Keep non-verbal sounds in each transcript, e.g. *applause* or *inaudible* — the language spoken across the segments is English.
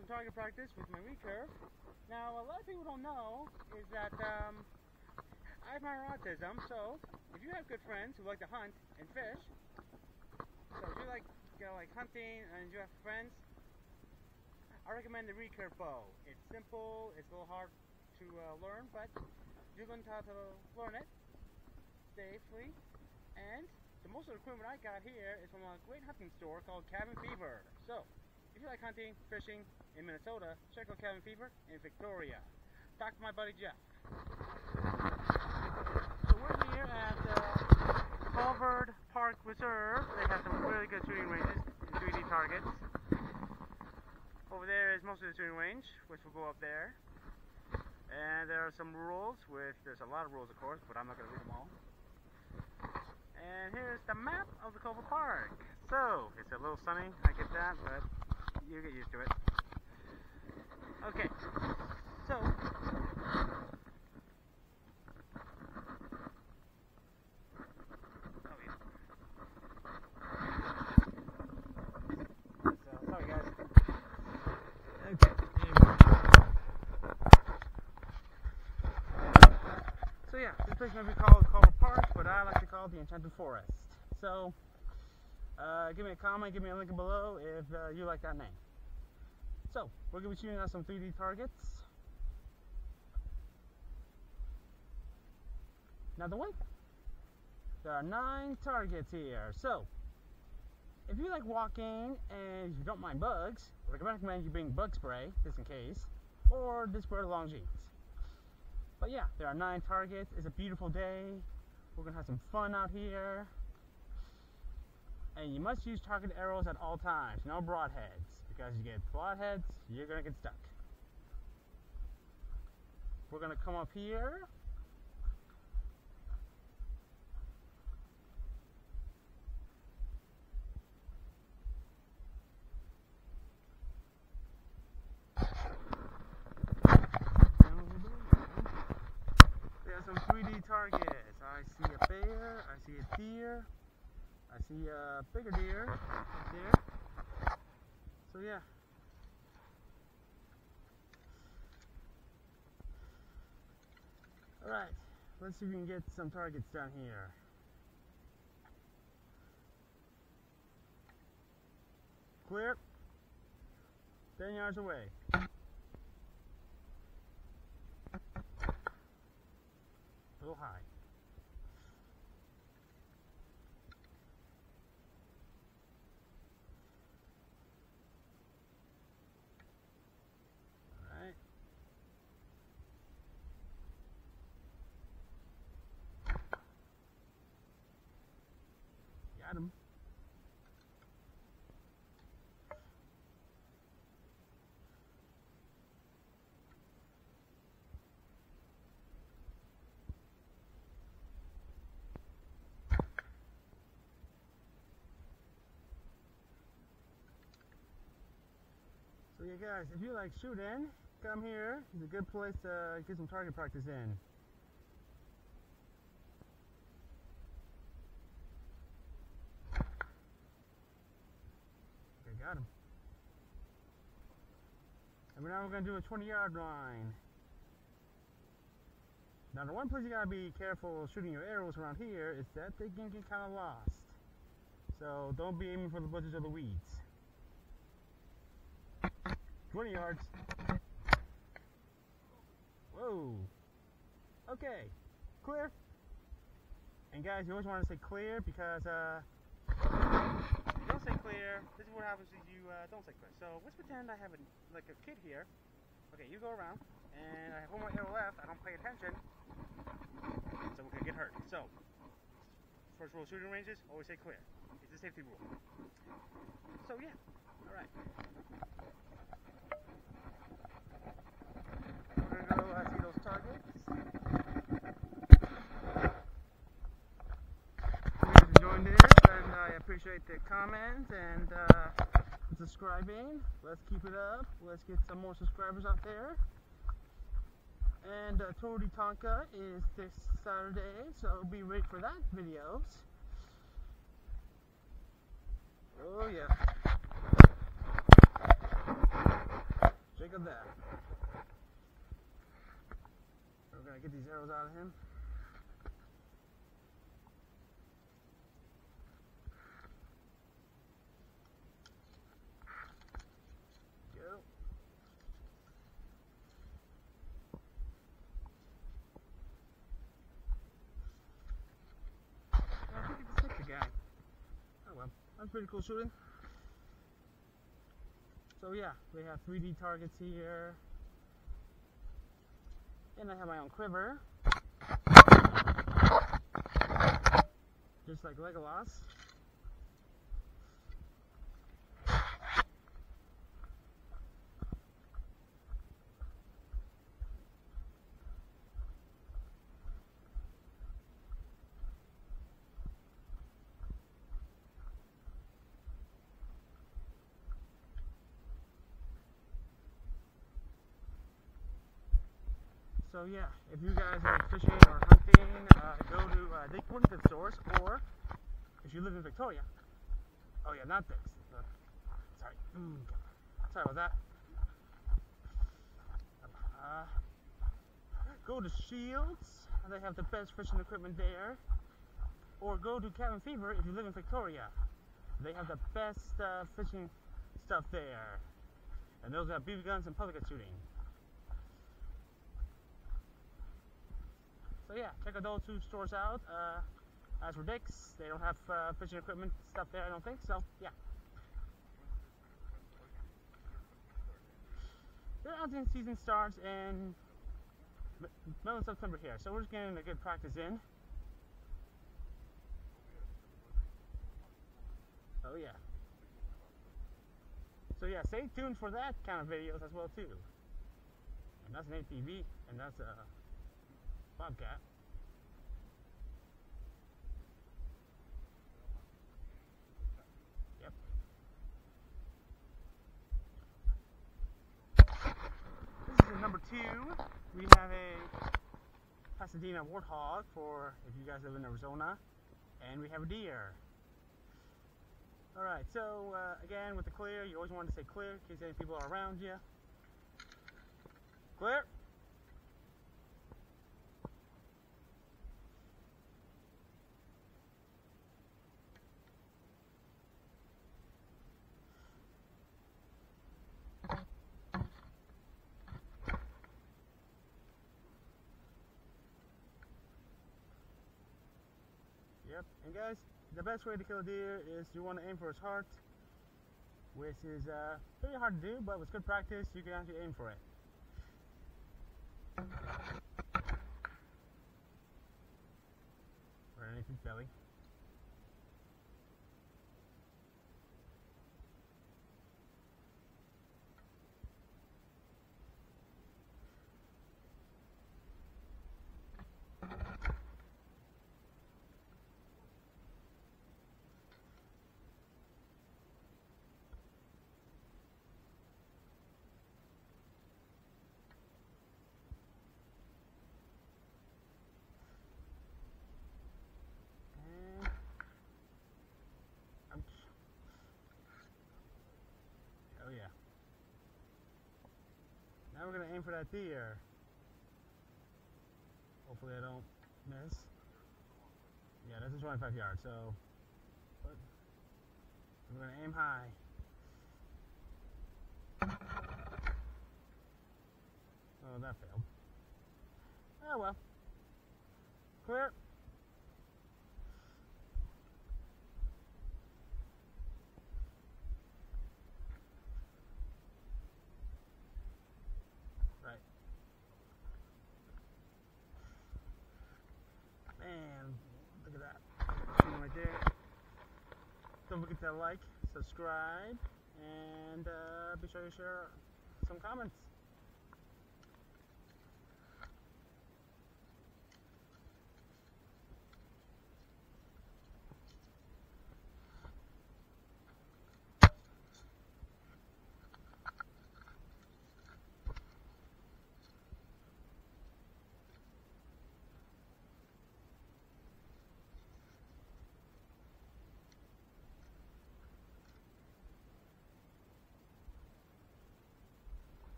some target practice with my recurve. Now, a lot of people don't know is that um, I have minor autism, so if you have good friends who like to hunt and fish, so if you like you know, like hunting and you have friends, I recommend the recurve bow. It's simple, it's a little hard to uh, learn, but you learn how to learn it safely. And the most of the equipment I got here is from a great hunting store called Cabin Fever. So, if you like hunting, fishing in Minnesota, check out Cabin Fever in Victoria. Talk to my buddy Jeff. So we're here at uh, Carver Park Reserve. They have some really good shooting ranges and 3D targets. Over there is most of the shooting range, which will go up there. And there are some rules, which there's a lot of rules, of course, but I'm not going to read them all. And here's the map of the Culvard Park. So, it's a little sunny, I get that, but you get used to it. Okay, so. So, yeah, this place may be called Carver Park, but I like to call it the Enchanted Forest. So, uh, give me a comment, give me a link below if uh, you like that name. So, we're going to be shooting at some 3D targets. Now the one, there are nine targets here. So, if you like walking and you don't mind bugs, I recommend you bring bug spray, just in case, or just wear long jeans. But yeah, there are nine targets. It's a beautiful day. We're gonna have some fun out here. And you must use target arrows at all times, no broadheads, because you get broadheads, you're gonna get stuck. We're gonna come up here. Some 3D targets. I see a bear, I see a deer, I see a bigger deer up there. So yeah. Alright, let's see if we can get some targets down here. Clear. 10 yards away. A little high. Alright. Got him. So yeah guys, if you like shooting, come here. It's a good place to get some target practice in. Okay, got him. And now we're gonna do a 20 yard line. Now the one place you gotta be careful shooting your arrows around here is that they can get kind of lost. So don't be aiming for the bushes or the weeds. 20 yards. Whoa. Okay. Clear. And guys, you always want to say clear because uh, don't say clear, this is what happens if you uh, don't say clear. So let's pretend I have a, like a kid here. Okay, you go around, and I have one more arrow left. I don't pay attention, so we could get hurt. So first rule of shooting ranges: always say clear. It's a safety rule. So yeah. All right. We're gonna go uh, see those targets. You joined in, and I appreciate the comments and uh, subscribing. Let's keep it up. Let's get some more subscribers out there. And uh, Tour de Tonka is this Saturday, so be ready for that videos. Oh yeah. at that. We're gonna get these arrows out of him. Go. I think it's hit the guy. Oh well, that's pretty cool shooting. So yeah, we have 3D targets here. And I have my own quiver. Just like Legolas. So yeah, if you guys are fishing or hunting, uh, go to uh, Dick Winford stores, or if you live in Victoria, oh yeah, not. Uh, sorry, mm, sorry about that. Uh, go to Shields, they have the best fishing equipment there. Or go to Cabin Fever if you live in Victoria. They have the best uh, fishing stuff there. And those have BB guns and public shooting. So yeah, check out those two stores out. Uh, as for Dick's, they don't have uh, fishing equipment stuff there, I don't think. So yeah. The hunting season starts in middle of September here, so we're just getting a good practice in. Oh yeah. So yeah, stay tuned for that kind of videos as well too. And that's an ATV, and that's a Yep. This is number two. We have a Pasadena warthog for if you guys live in Arizona, and we have a deer. Alright, so uh, again with the clear, you always want to say clear in case any people are around you. Clear. Yep, and guys, the best way to kill a deer is you want to aim for his heart, which is uh, pretty hard to do, but with good practice, you can actually aim for it. His belly. And ouch. Oh yeah. Now we're gonna aim for that deer. Hopefully I don't miss. Yeah, this is 25 yards, so but we're gonna aim high. Oh, that failed. Oh well. Clear. Right. Man, look at that. Shooting right there. Don't like, subscribe, and uh, be sure to share some comments.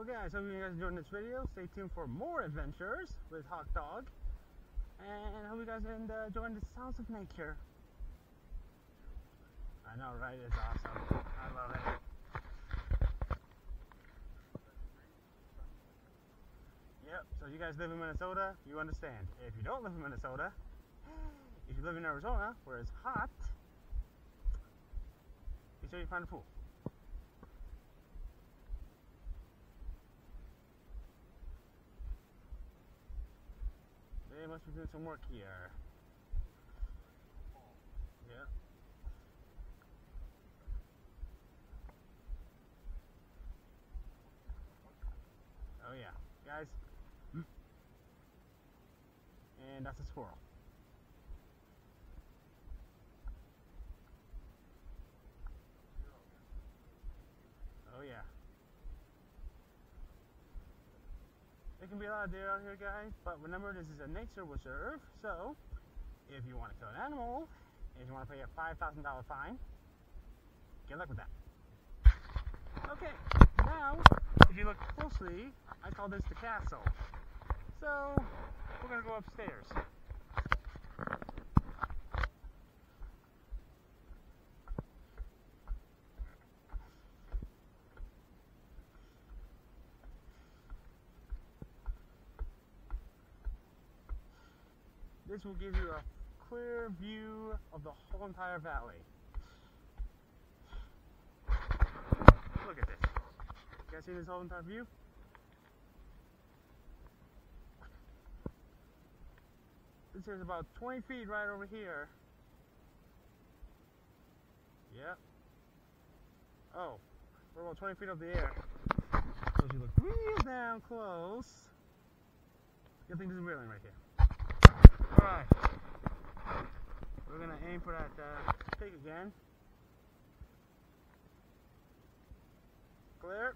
So guys, hope you guys enjoyed this video. Stay tuned for more adventures with Hawk Dog. And hope you guys enjoyed uh, the sounds of nature. I know, right? It's awesome. I love it. Yep, so you guys live in Minnesota, you understand. If you don't live in Minnesota, *gasps* if you live in Arizona, where it's hot, be sure you find a pool. They must be doing some work here. Yeah. Oh yeah, guys. And that's a squirrel. Oh yeah. There can be a lot of deer out here, guys, but remember this is a nature reserve, so if you want to kill an animal, if you want to pay a $5,000 fine, good luck with that. Okay, now, if you look closely, I call this the castle. So, we're going to go upstairs. This will give you a clear view of the whole entire valley. Look at this. You guys see this whole entire view? This is about 20 feet right over here. Yep. Oh, we're about 20 feet up the air. So if you look real down close, you'll think there's a railing right here. Alright. We're gonna aim for that uh, pig again. Clear.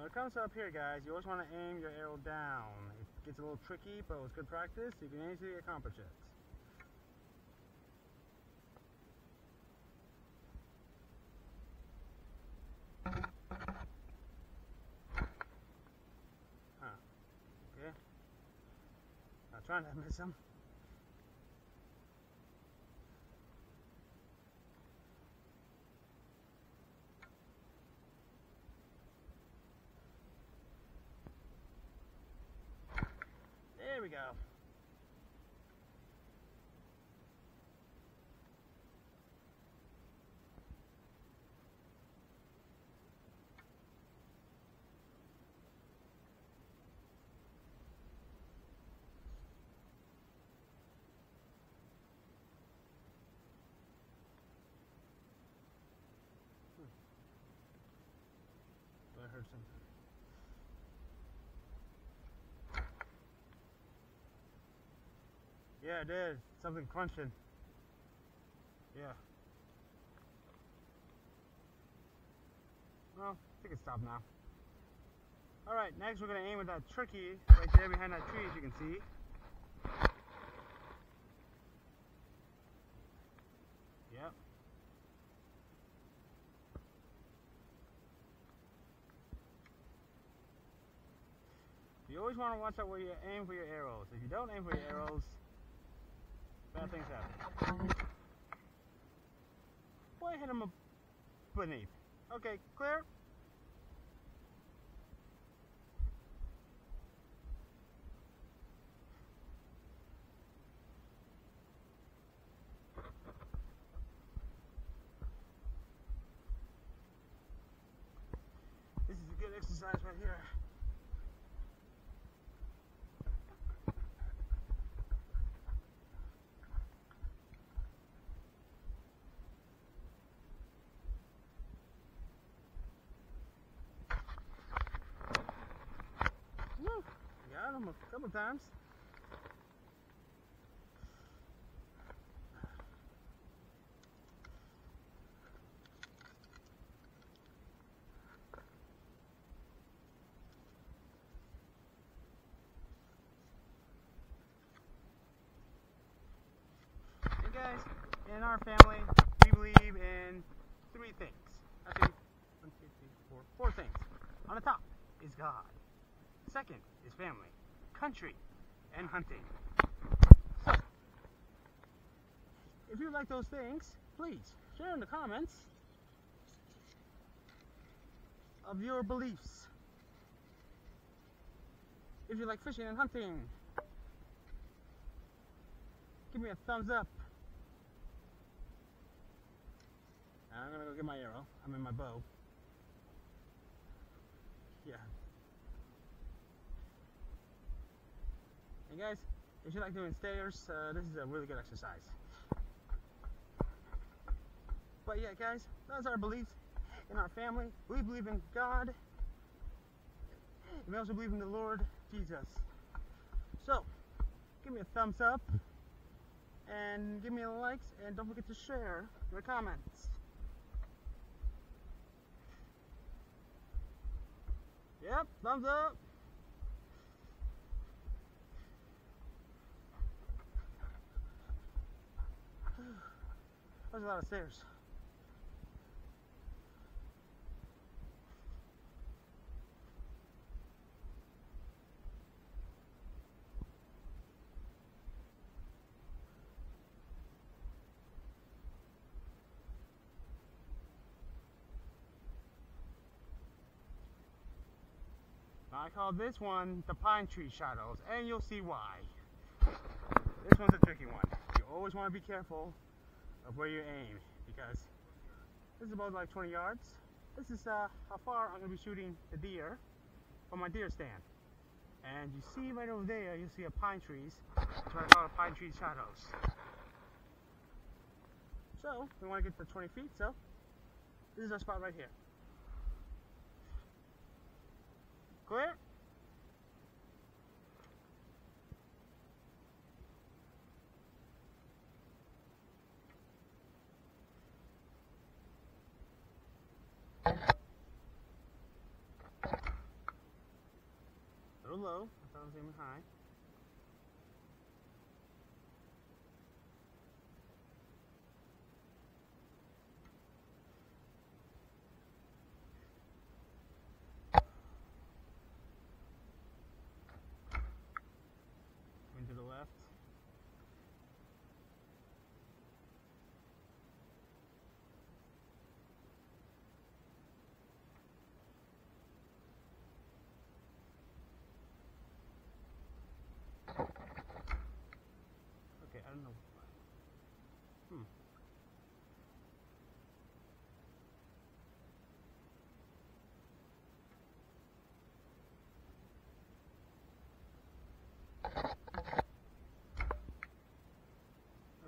Now when it comes up here guys, you always want to aim your arrow down. It gets a little tricky, but with good practice, you can easily accomplish it. Huh. Okay. Not trying to miss him. There we go. Something. Yeah, it is. Something crunching. Yeah. Well, I think it's stopped now. Alright, next we're going to aim with that turkey right there behind that tree as you can see. Yep. You always want to watch out where you aim for your arrows. If you don't aim for your arrows, bad things happen. Boy, hit him beneath. Okay, clear? This is a good exercise right here. got him a couple times. Hey guys, in our family, we believe in three things. Actually, four things. On the top is God. Second is family country, and hunting. So, if you like those things, please share in the comments of your beliefs. If you like fishing and hunting, give me a thumbs up. I'm gonna go get my arrow. I'm in my bow. Yeah. And guys, if you like doing stairs, uh, this is a really good exercise. But yeah, guys, that's our beliefs in our family. We believe in God. And we also believe in the Lord Jesus. So, give me a thumbs up and give me a likes and don't forget to share your comments. Yep, thumbs up. There's a lot of stairs. I call this one the pine tree shadows, and you'll see why. This one's a tricky one. You always want to be careful of where you aim because this is about like 20 yards. This is uh, how far I'm going to be shooting the deer from my deer stand. And you see right over there, you see a pine trees. That's what I call pine tree shadows. So, we want to get to 20 feet, so this is our spot right here. Clear? Low. I thought I was aiming high. Wind to the left. Okay, I don't know. Hmm.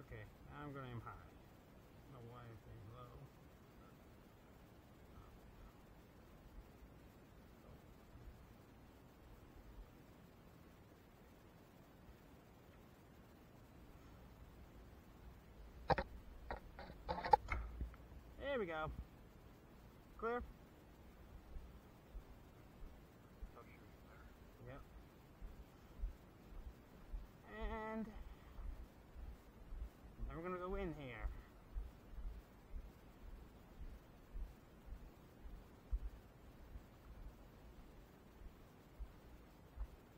Okay, now I'm gonna aim high. No why it's aim low. There we go. Clear? Yep. And now we're gonna go in here.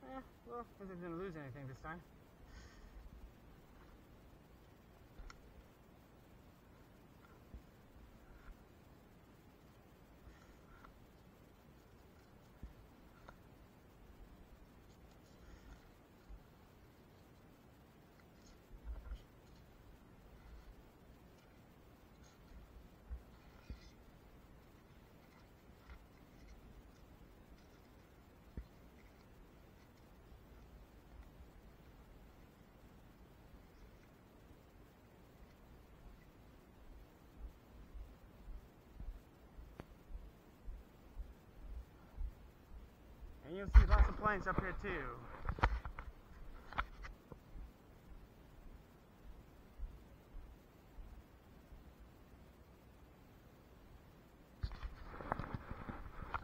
Eh, well, I didn't lose anything this time. See lots of planes up here too.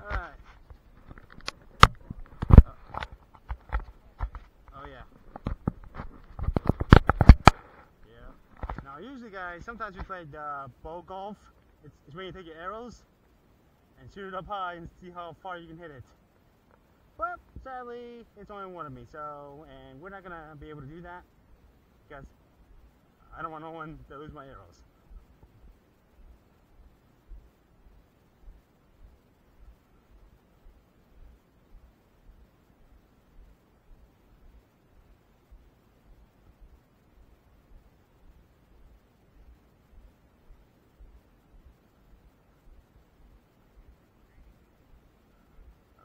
Oh. oh yeah. Yeah. Now usually guys sometimes we played uh, bow golf. It's, it's where you take your arrows and shoot it up high and see how far you can hit it. But sadly, it's only one of me, so, and we're not gonna be able to do that because I don't want no one to lose my arrows.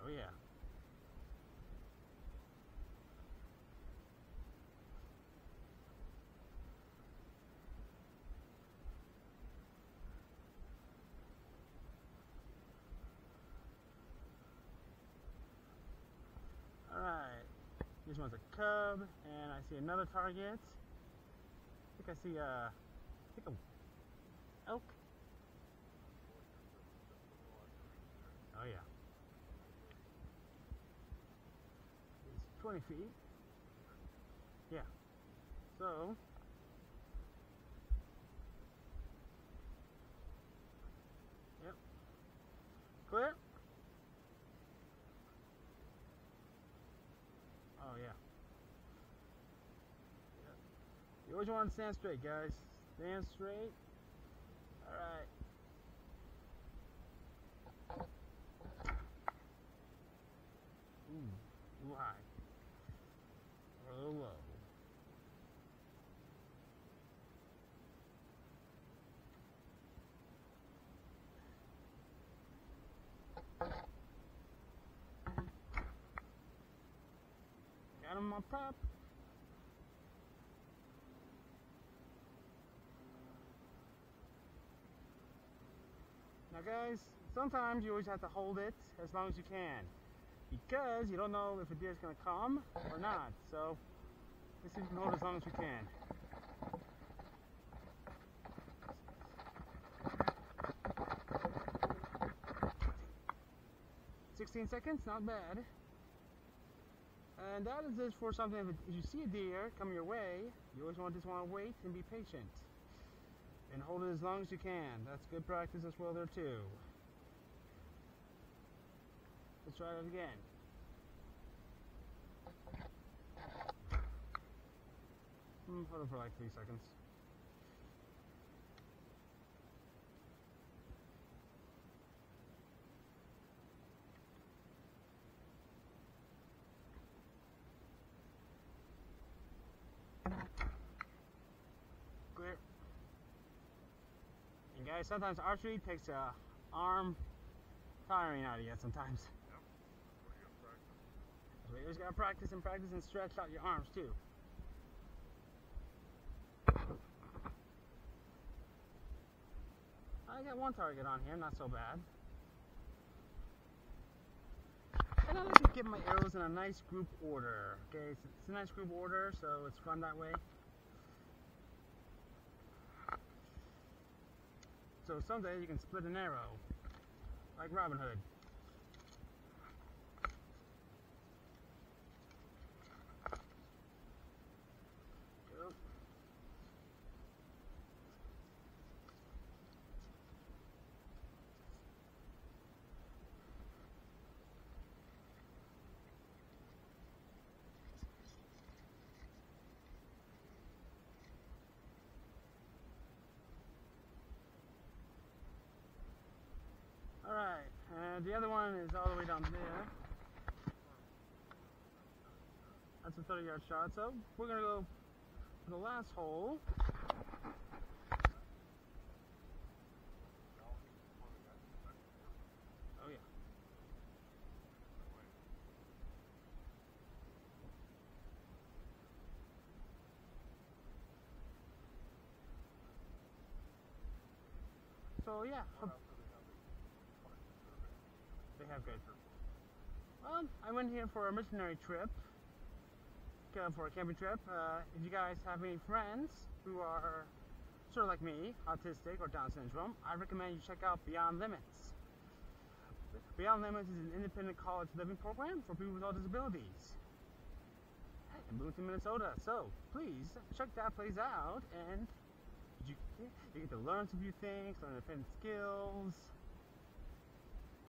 Oh yeah. Alright. This one's a cub, and I see another target. I think I see a, I think a elk. Oh yeah. It's 20 feet. Yeah. So. Yep. Clear? Oh yeah. Yep. You always want to stand straight, guys. Stand straight. Alright. Ooh, too high. Or a little low. Got him on top. Now guys, sometimes you always have to hold it as long as you can because you don't know if a deer is going to come or not. So can hold as long as you can. Sixteen seconds, not bad. And that is it for something. If, if you see a deer come your way, you always want just want to wait and be patient, and hold it as long as you can. That's good practice as well there too. Let's try it again. Hmm, hold it for like three seconds. Clear. Sometimes archery takes a arm tiring out of you sometimes. So you always gotta practice and practice and stretch out your arms too. I got one target on here, not so bad. And I like to get my arrows in a nice group order. Okay, it's a nice group order, so it's fun that way. So someday you can split an arrow, like Robin Hood. Go. The other one is all the way down there. That's a 30 yard shot, so we're gonna go for the last hole. Oh yeah. So yeah, they have I went here for a missionary trip, for a camping trip. Uh, if you guys have any friends who are sort of like me, autistic or Down syndrome, I recommend you check out Beyond Limits. Beyond Limits is an independent college living program for people with all disabilities in Bloomington, Minnesota. So please check that place out and You, you get to learn some new things, learn different skills.